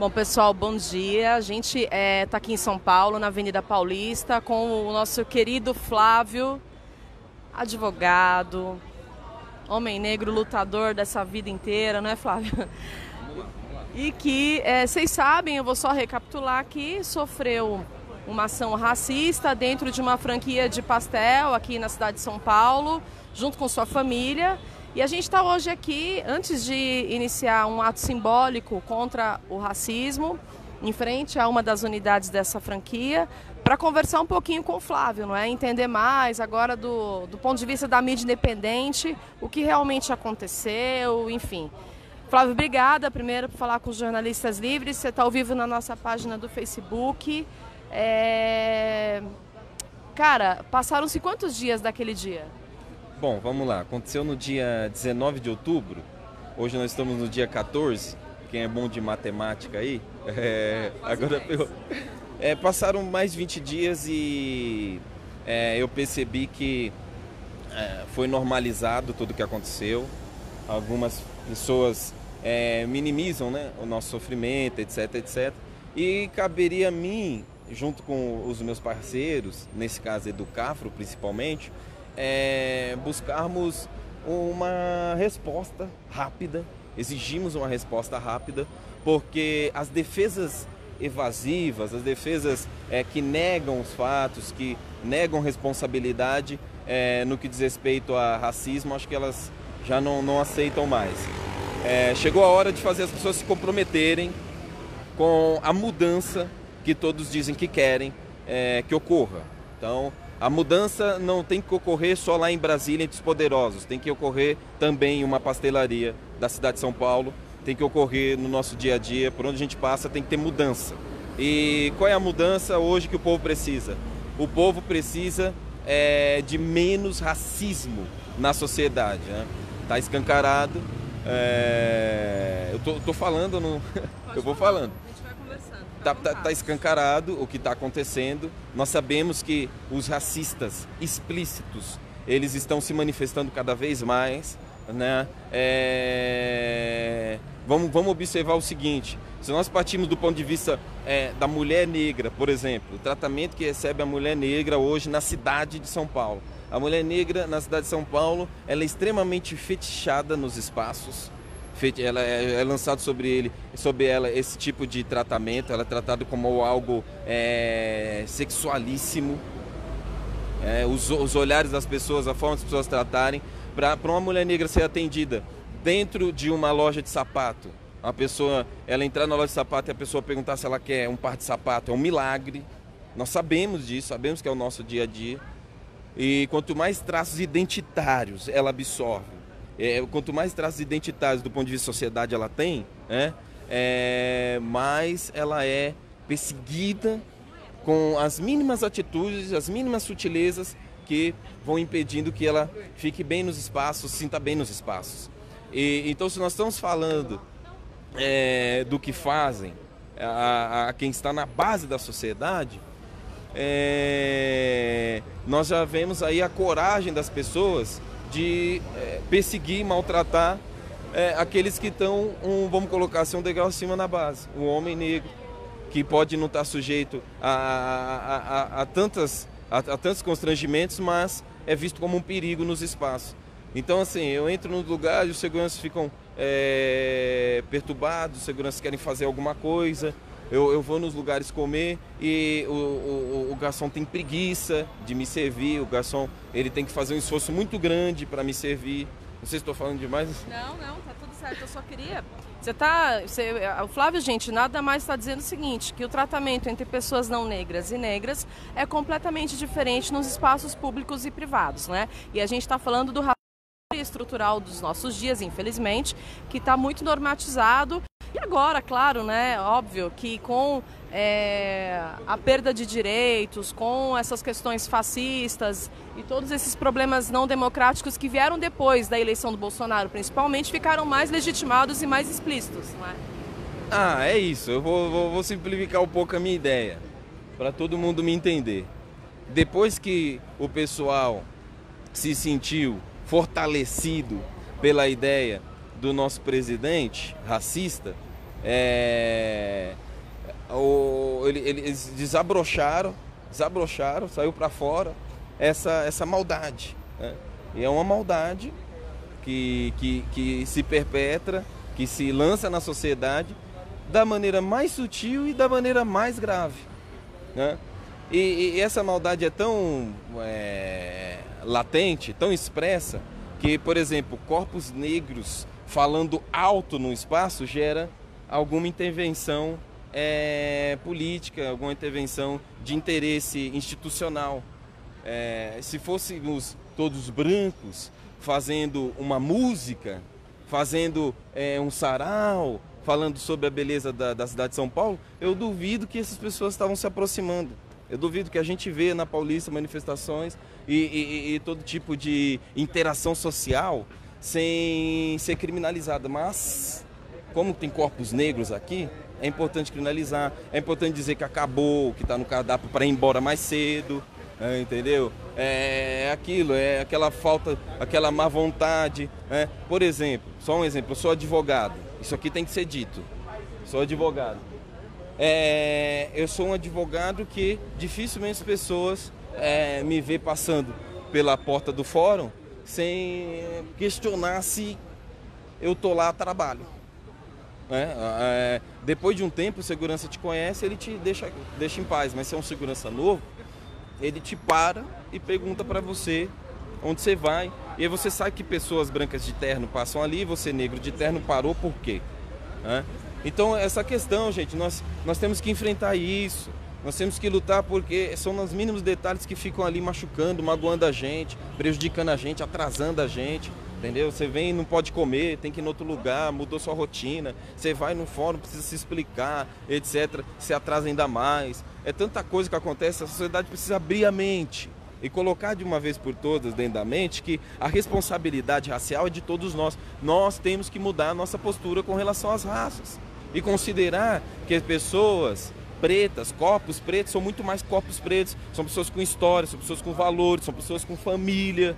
Bom, pessoal, bom dia. A gente está é, aqui em São Paulo, na Avenida Paulista, com o nosso querido Flávio, advogado, homem negro, lutador dessa vida inteira, não é, Flávio? E que, é, vocês sabem, eu vou só recapitular aqui, sofreu uma ação racista dentro de uma franquia de pastel aqui na cidade de São Paulo, junto com sua família. E a gente está hoje aqui, antes de iniciar um ato simbólico contra o racismo, em frente a uma das unidades dessa franquia, para conversar um pouquinho com o Flávio, não é? Entender mais agora do, do ponto de vista da mídia independente, o que realmente aconteceu, enfim. Flávio, obrigada primeiro por falar com os jornalistas livres. Você está ao vivo na nossa página do Facebook. É... Cara, passaram-se quantos dias daquele dia? Bom, vamos lá. Aconteceu no dia 19 de outubro. Hoje nós estamos no dia 14. Quem é bom de matemática aí? É, agora eu, é, passaram mais 20 dias e é, eu percebi que é, foi normalizado tudo o que aconteceu. Algumas pessoas é, minimizam né, o nosso sofrimento, etc, etc. E caberia a mim, junto com os meus parceiros, nesse caso do Cafro principalmente, é, buscarmos uma resposta rápida, exigimos uma resposta rápida, porque as defesas evasivas, as defesas é, que negam os fatos, que negam responsabilidade é, no que diz respeito a racismo, acho que elas já não, não aceitam mais. É, chegou a hora de fazer as pessoas se comprometerem com a mudança que todos dizem que querem é, que ocorra. Então, a mudança não tem que ocorrer só lá em Brasília, entre os poderosos, tem que ocorrer também em uma pastelaria da cidade de São Paulo, tem que ocorrer no nosso dia a dia, por onde a gente passa, tem que ter mudança. E qual é a mudança hoje que o povo precisa? O povo precisa é, de menos racismo na sociedade. Está né? Tá escancarado. É, eu tô, tô falando, eu vou falando. Está tá, tá escancarado o que está acontecendo. Nós sabemos que os racistas explícitos eles estão se manifestando cada vez mais. Né? É... Vamos, vamos observar o seguinte: se nós partimos do ponto de vista é, da mulher negra, por exemplo, o tratamento que recebe a mulher negra hoje na cidade de São Paulo. A mulher negra na cidade de São Paulo ela é extremamente fetichada nos espaços ela é, é lançado sobre ele, sobre ela esse tipo de tratamento. Ela é tratada como algo é, sexualíssimo. É, os, os, olhares das pessoas, a forma das pessoas tratarem, para uma mulher negra ser atendida dentro de uma loja de sapato. A pessoa, ela entrar na loja de sapato e a pessoa perguntar se ela quer um par de sapato, é um milagre. Nós sabemos disso, sabemos que é o nosso dia a dia. E quanto mais traços identitários ela absorve, é, quanto mais traços identitários do ponto de vista da sociedade ela tem, né, é, mais ela é perseguida com as mínimas atitudes, as mínimas sutilezas que vão impedindo que ela fique bem nos espaços, sinta bem nos espaços. E, então, se nós estamos falando é, do que fazem a, a, quem está na base da sociedade, é, nós já vemos aí a coragem das pessoas de é, perseguir, maltratar é, aqueles que estão, um, vamos colocar assim, um degrau acima na base. O homem negro, que pode não estar sujeito a, a, a, a tantas, a, tantos constrangimentos, mas é visto como um perigo nos espaços. Então, assim, eu entro no lugar e os seguranças ficam é, perturbados, os seguranças querem fazer alguma coisa, eu, eu vou nos lugares comer e o, o, o, garçom tem preguiça de me servir, o garçom ele tem que fazer um esforço muito grande para me servir. Não sei se estou falando demais. Não, não, tá tudo certo. Eu só queria. Você tá. Você, o Flávio, gente, nada mais está dizendo o seguinte: que o tratamento entre pessoas não negras e negras é completamente diferente nos espaços públicos e privados, né? E a gente está falando do estrutural dos nossos dias, infelizmente, que está muito normatizado e agora, claro, né, óbvio que com é, a perda de direitos, com essas questões fascistas e todos esses problemas não democráticos que vieram depois da eleição do Bolsonaro, principalmente, ficaram mais legitimados e mais explícitos, não é? Ah, é isso. Eu vou, vou, vou simplificar um pouco a minha ideia, para todo mundo me entender. Depois que o pessoal se sentiu fortalecido pela ideia do nosso presidente racista, É, o, eles desabrocharam, desabrocharam, saiu para fora essa, essa maldade. Né? E é uma maldade que, que, que se perpetra, que se lança na sociedade da maneira mais sutil e da maneira mais grave. Né? E, e essa maldade é tão é, latente, tão expressa, que, por exemplo, corpos negros falando alto no espaço gera alguma intervenção é, política, alguma intervenção de interesse institucional. É, se fôssemos todos brancos fazendo uma música, fazendo é, um sarau, falando sobre a beleza da, da cidade de São Paulo, eu duvido que essas pessoas estavam se aproximando. Eu duvido que a gente vê na Paulista manifestações e, e, e todo tipo de interação social sem ser criminalizada. Mas, como tem corpos negros aqui, é importante criminalizar, é importante dizer que acabou, que está no cardápio para ir embora mais cedo, é, entendeu? É aquilo, é aquela falta, aquela má vontade. É. Por exemplo, só um exemplo, eu sou advogado, isso aqui tem que ser dito. Sou advogado. É, eu sou um advogado que dificilmente as pessoas é, me vê passando pela porta do fórum sem questionar se eu tô lá a trabalho. É, é, depois de um tempo, o segurança te conhece, ele te deixa, deixa em paz. Mas se é um segurança novo, ele te para e pergunta para você onde você vai. E aí você sabe que pessoas brancas de terno passam ali, você negro de terno parou por quê? Então essa questão, gente, nós, nós temos que enfrentar isso. Nós temos que lutar porque são os mínimos detalhes que ficam ali machucando, magoando a gente, prejudicando a gente, atrasando a gente. Entendeu? Você vem e não pode comer, tem que ir em outro lugar, mudou sua rotina. Você vai no fórum, precisa se explicar, etc. Se atrasa ainda mais. É tanta coisa que acontece, a sociedade precisa abrir a mente e colocar de uma vez por todas dentro da mente que a responsabilidade racial é de todos nós. Nós temos que mudar a nossa postura com relação às raças e considerar que as pessoas pretas, corpos pretos, são muito mais corpos pretos, são pessoas com história, são pessoas com valores, são pessoas com família.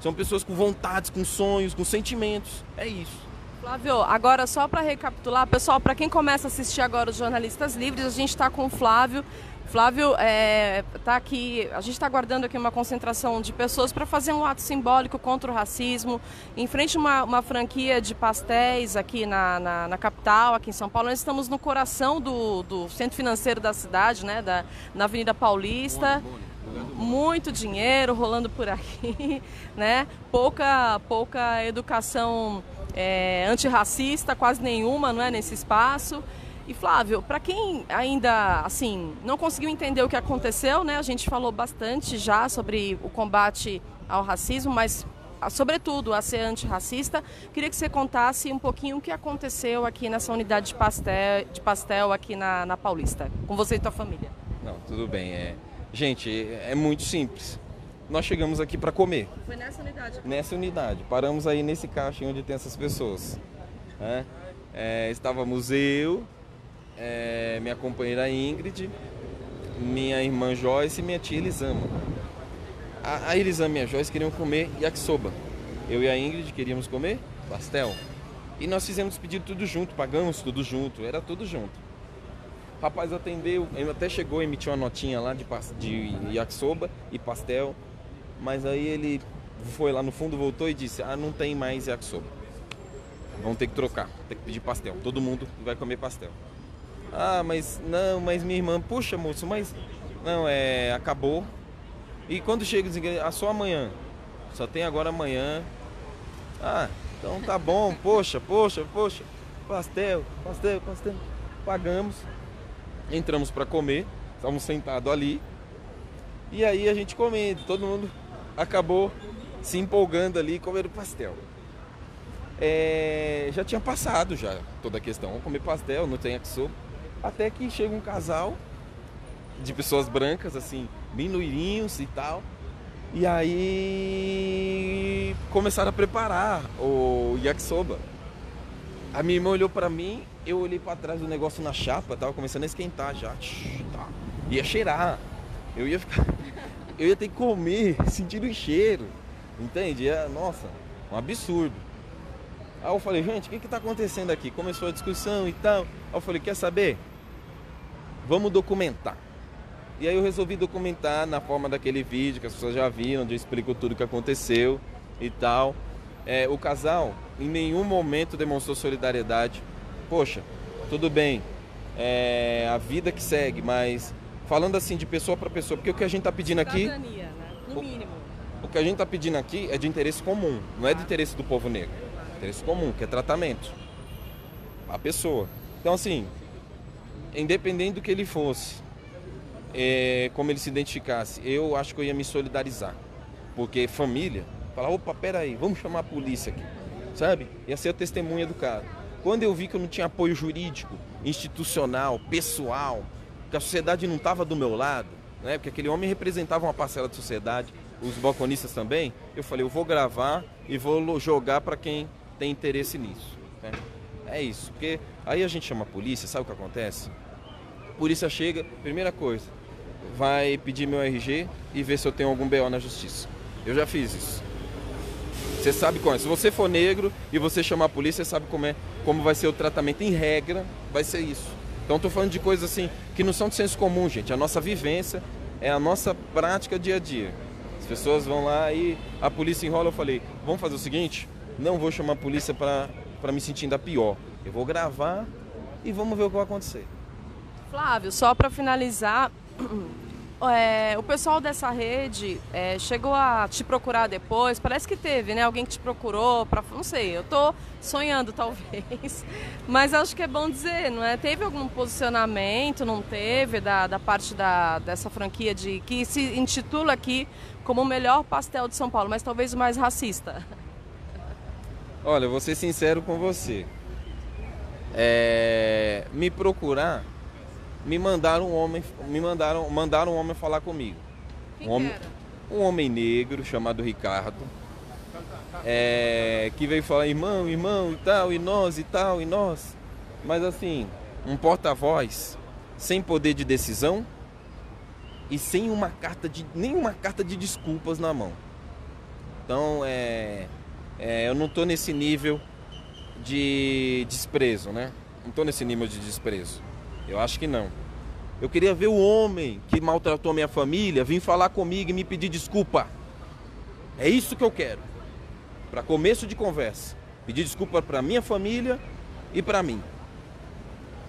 São pessoas com vontades, com sonhos, com sentimentos. É isso. Flávio, agora só para recapitular, pessoal, para quem começa a assistir agora os Jornalistas Livres, a gente está com o Flávio. Flávio é, tá aqui, a gente está aguardando aqui uma concentração de pessoas para fazer um ato simbólico contra o racismo, em frente a uma, uma franquia de pastéis aqui na, na, na, capital, aqui em São Paulo. Nós estamos no coração do, do centro financeiro da cidade, né, da, na Avenida Paulista. Bom, bom muito dinheiro rolando por aqui, né? Pouca, pouca educação é, antirracista, quase nenhuma, não é, nesse espaço. E Flávio, para quem ainda assim não conseguiu entender o que aconteceu, né? A gente falou bastante já sobre o combate ao racismo, mas sobretudo a ser antirracista. Queria que você contasse um pouquinho o que aconteceu aqui nessa unidade de pastel, de pastel aqui na, na Paulista, com você e tua família. Não, tudo bem. É, Gente, é muito simples. Nós chegamos aqui para comer. Foi nessa unidade? Nessa unidade. Paramos aí nesse caixa onde tem essas pessoas. Né? É, estávamos eu, é, minha companheira Ingrid, minha irmã Joyce e minha tia Elisama. A, a Elisama e a Joyce queriam comer yakisoba. Eu e a Ingrid queríamos comer pastel. E nós fizemos pedido tudo junto, pagamos tudo junto, era tudo junto. O rapaz atendeu, ele até chegou, emitiu uma notinha lá de, de yakisoba e pastel, mas aí ele foi lá no fundo, voltou e disse: Ah, não tem mais yakisoba. Vão ter que trocar, tem que pedir pastel. Todo mundo vai comer pastel. Ah, mas não, mas minha irmã, puxa moço, mas não, é, acabou. E quando chega, ah, só amanhã. Só tem agora amanhã. Ah, então tá bom, poxa, poxa, poxa. Pastel, pastel, pastel. Pagamos entramos para comer, estávamos sentados ali. E aí a gente comendo, todo mundo acabou se empolgando ali comendo pastel. É, já tinha passado já toda a questão, vamos comer pastel, não tem yakisoba. Até que chega um casal de pessoas brancas, assim, bem loirinhos e tal. E aí começaram a preparar o yakisoba. A minha irmã olhou para mim, eu olhei para trás do negócio na chapa, tava começando a esquentar já. Ia cheirar. Eu ia ficar. Eu ia ter que comer, sentindo o cheiro. Entende? É, nossa, um absurdo. Aí eu falei, gente, o que está acontecendo aqui? Começou a discussão e tal. Aí eu falei, quer saber? Vamos documentar. E aí eu resolvi documentar na forma daquele vídeo que as pessoas já viram, onde eu explico tudo o que aconteceu e tal. É, o casal em nenhum momento demonstrou solidariedade. Poxa, tudo bem, é a vida que segue, mas falando assim de pessoa para pessoa, porque o que a gente está pedindo aqui. Cidadania, né? No mínimo. O que a gente está pedindo aqui é de interesse comum, não é de interesse do povo negro. Interesse comum, que é tratamento. A pessoa. Então, assim, independente do que ele fosse, é, como ele se identificasse, eu acho que eu ia me solidarizar. Porque família, falar, opa, peraí, vamos chamar a polícia aqui. Sabe? Ia ser a testemunha do cara. Quando eu vi que eu não tinha apoio jurídico, institucional, pessoal, que a sociedade não estava do meu lado, né? porque aquele homem representava uma parcela da sociedade, os balconistas também, eu falei, eu vou gravar e vou jogar para quem tem interesse nisso. Né? É isso, porque aí a gente chama a polícia, sabe o que acontece? A polícia chega, primeira coisa, vai pedir meu RG e ver se eu tenho algum BO na justiça. Eu já fiz isso. Você sabe como é. Se você for negro e você chamar a polícia, você sabe como é, como vai ser o tratamento. Em regra, vai ser isso. Então estou falando de coisas assim que não são de senso comum, gente. A nossa vivência é a nossa prática dia a dia. As pessoas vão lá e a polícia enrola. Eu falei, vamos fazer o seguinte: não vou chamar a polícia para me sentir ainda pior. Eu vou gravar e vamos ver o que vai acontecer. Flávio, só para finalizar, é, o pessoal dessa rede é, chegou a te procurar depois? Parece que teve, né? Alguém que te procurou para, não sei, eu tô sonhando talvez, mas acho que é bom dizer, não é? Teve algum posicionamento, não teve da, da parte da, dessa franquia de que se intitula aqui como o melhor pastel de São Paulo, mas talvez o mais racista? Olha, vou ser sincero com você. É, me procurar, me mandaram um homem, me mandaram, mandaram um homem falar comigo. Quem um homem, um homem negro chamado Ricardo, é, que veio falar irmão, irmão e tal, e nós e tal, e nós. Mas assim, um porta-voz sem poder de decisão e sem uma carta de nenhuma carta de desculpas na mão. Então é, é eu não estou nesse nível de desprezo, né? Não estou nesse nível de desprezo. Eu acho que não. Eu queria ver o homem que maltratou minha família vir falar comigo e me pedir desculpa. É isso que eu quero. Para começo de conversa, pedir desculpa para minha família e para mim.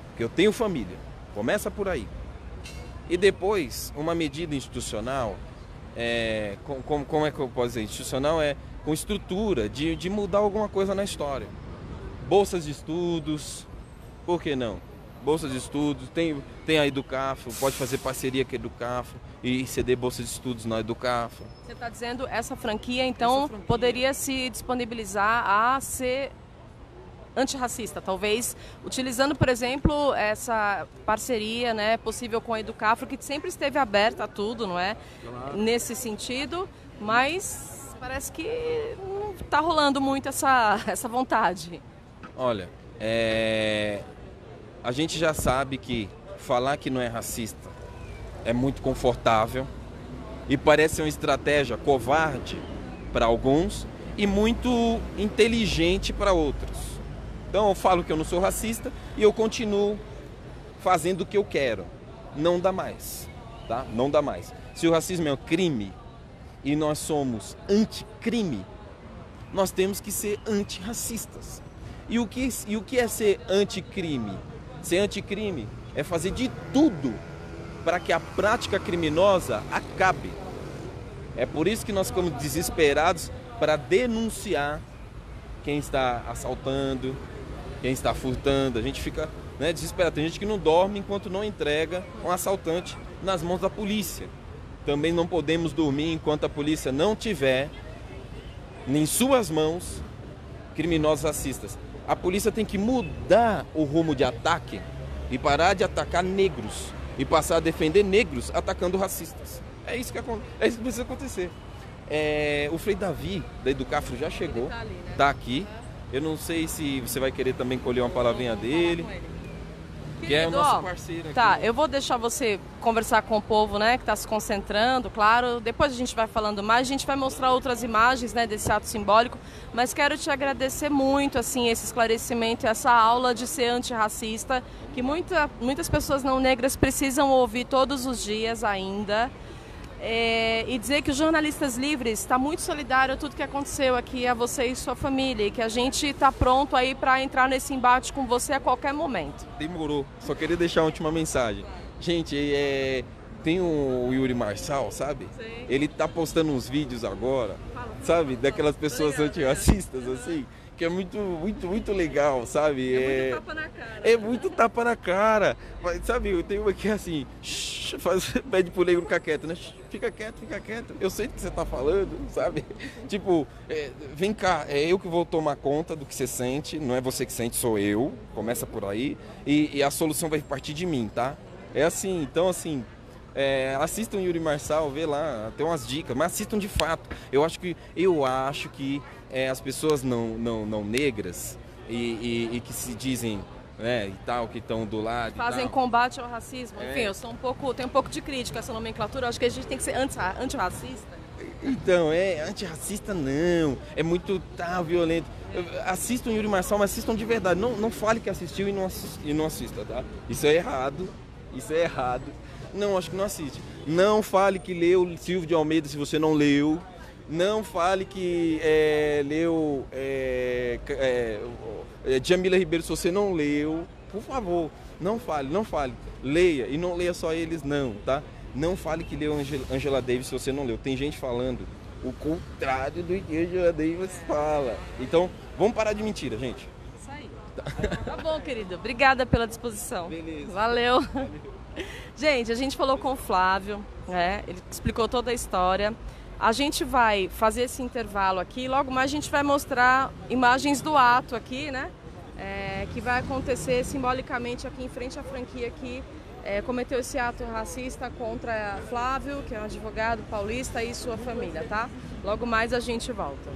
Porque eu tenho família. Começa por aí. E depois, uma medida institucional, é, com- com- como é que eu posso dizer? Institucional é com estrutura de, de mudar alguma coisa na história. Bolsas de estudos, por que não? Bolsas de estudos, tem, tem a Educafro, pode fazer parceria com a Educafro e ceder bolsas de estudos na Educafro. Você está dizendo essa franquia, então, Essa franquia. poderia se disponibilizar a ser antirracista, talvez utilizando, por exemplo, essa parceria, né, possível com a Educafro, que sempre esteve aberta a tudo, não é? Nesse sentido, mas parece que não está rolando muito essa, essa vontade. Olha, é, a gente já sabe que falar que não é racista é muito confortável e parece uma estratégia covarde para alguns e muito inteligente para outros. Então eu falo que eu não sou racista e eu continuo fazendo o que eu quero. Não dá mais, tá? Não dá mais. Se o racismo é um crime e nós somos anticrime, nós temos que ser antirracistas. E o que, e o que é ser anticrime? Ser anticrime é fazer de tudo para que a prática criminosa acabe. É por isso que nós ficamos desesperados para denunciar quem está assaltando, quem está furtando. A gente fica né, desesperado. Tem gente que não dorme enquanto não entrega um assaltante nas mãos da polícia. Também não podemos dormir enquanto a polícia não tiver em suas mãos criminosos racistas. A polícia tem que mudar o rumo de ataque e parar de atacar negros e passar a defender negros atacando racistas. É isso que, é isso que precisa acontecer. É, o Frei Davi, da Educafro, já chegou, tá ali, né? tá aqui. Eu não sei se você vai querer também colher uma palavrinha dele. Que é parceiro aqui. Tá, eu vou deixar você conversar com o povo, né, que está se concentrando, claro. Depois a gente vai falando mais, a gente vai mostrar outras imagens, né, desse ato simbólico. Mas quero te agradecer muito, assim, esse esclarecimento, essa aula de ser antirracista, que muita, muitas pessoas não negras precisam ouvir todos os dias ainda. É, e dizer que os jornalistas livres está muito solidário a tudo que aconteceu aqui a você e sua família e que a gente está pronto aí para entrar nesse embate com você a qualquer momento. Demorou. Só queria deixar uma última mensagem. Gente, é, tem o Yuri Marçal, sabe? Sim. Ele tá postando uns vídeos agora, sabe? Daquelas pessoas antirracistas, assim, que é muito, muito, muito legal, sabe? É, muito tapa na cara. É muito tapa na cara. Mas, sabe, eu tenho uma que é assim, shh, faz, pede pro negro ficar quieto, né? Shh, fica quieto, fica quieto. Eu sei do que você tá falando, sabe? Tipo, é, vem cá, é eu que vou tomar conta do que você sente, não é você que sente, sou eu. Começa por aí. E, e a solução vai partir de mim, tá? É assim, então assim, é, assistam Yuri Marçal, vê lá, tem umas dicas, mas assistam de fato. Eu acho que, eu acho que é, as pessoas não, não, não negras e, e, e que se dizem né, e tal, que estão do lado. Fazem combate ao racismo. É. Enfim, eu sou um pouco, tenho um pouco de crítica a essa nomenclatura. Eu acho que a gente tem que ser anti, antirracista. Então, é antirracista não. É muito tá, violento. Assistam Yuri Marçal, mas assistam de verdade. Não, não fale que assistiu e não, assist, e não assista, tá? Isso é errado. Isso é errado. Não, acho que não assiste. Não fale que leu Silvio de Almeida se você não leu. Não fale que é, leu é, é, Jamila Ribeiro se você não leu. Por favor, não fale, não fale. Leia e não leia só eles, não, tá? Não fale que leu Angela Davis se você não leu. Tem gente falando o contrário do que Angela Davis fala. Então, vamos parar de mentira, gente. Isso aí. Tá, tá bom, querido. Obrigada pela disposição. Beleza. Valeu. Valeu. Gente, a gente falou com o Flávio, né? Ele explicou toda a história. A gente vai fazer esse intervalo aqui. Logo mais a gente vai mostrar imagens do ato aqui, né? É, que vai acontecer simbolicamente aqui em frente à franquia que é, cometeu esse ato racista contra Flávio, que é um advogado paulista, e sua família, tá? Logo mais a gente volta.